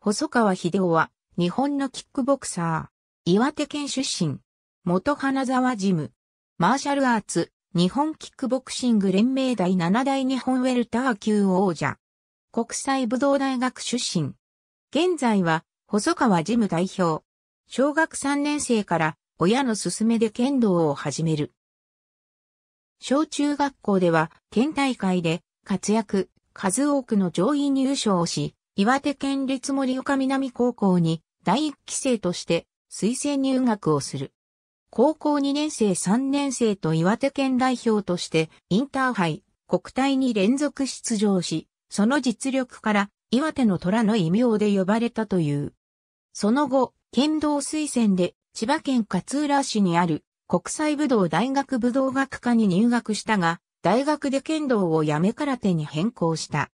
細川秀夫は、日本のキックボクサー。岩手県出身。元花沢ジム。マーシャルアーツ、日本キックボクシング連盟第7代日本ウェルター級王者。国際武道大学出身。現在は、細川ジム代表。小学3年生から親の勧めで剣道を始める。小中学校では県大会で活躍、数多くの上位入賞をし、岩手県立森岡南高校に第一期生として推薦入学をする。高校2年生3年生と岩手県代表としてインターハイ、国体に連続出場し、その実力から岩手の虎の異名で呼ばれたという。その後、県道推薦で千葉県勝浦市にある国際武道大学武道学科に入学したが、大学で剣道をやめ空手に変更した。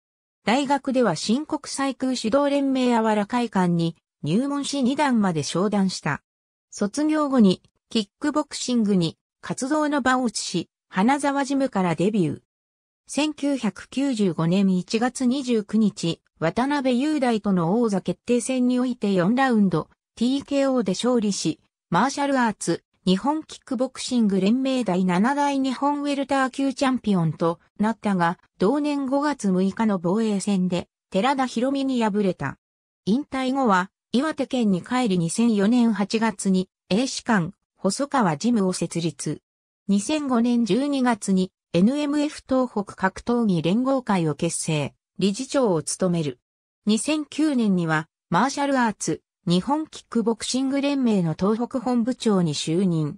大学では新国際空指導連盟柔ら会館に入門し2段まで昇段した。卒業後にキックボクシングに活動の場を移し、花沢ジムからデビュー。1995年1月29日、渡辺雄大との王座決定戦において4ラウンド、TKO で勝利し、マーシャルアーツ、日本キックボクシング連盟第7代日本ウェルター級チャンピオンとなったが、同年5月6日の防衛戦で寺田博美に敗れた。引退後は岩手県に帰り2004年8月に A 士官細川ジムを設立。2005年12月に NMF 東北格闘技連合会を結成、理事長を務める。2009年にはマーシャルアーツ日本キックボクシング連盟の東北本部長に就任。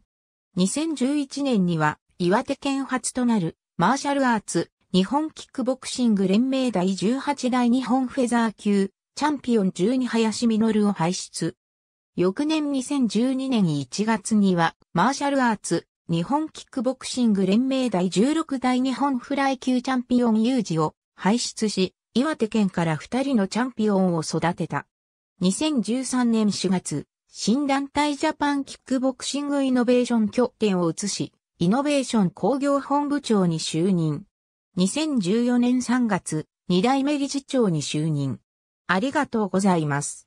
2011年には岩手県初となるマーシャルアーツ日本キックボクシング連盟第18代日本フェザー級チャンピオン12林実を輩出。翌年2012年1月にはマーシャルアーツ日本キックボクシング連盟第16代日本フライ級チャンピオン有事を輩出し、岩手県から2人のチャンピオンを育てた。2013年4月、新団体ジャパンキックボクシングイノベーション拠点を移し、イノベーション工業本部長に就任。2014年3月、2代目理事長に就任。ありがとうございます。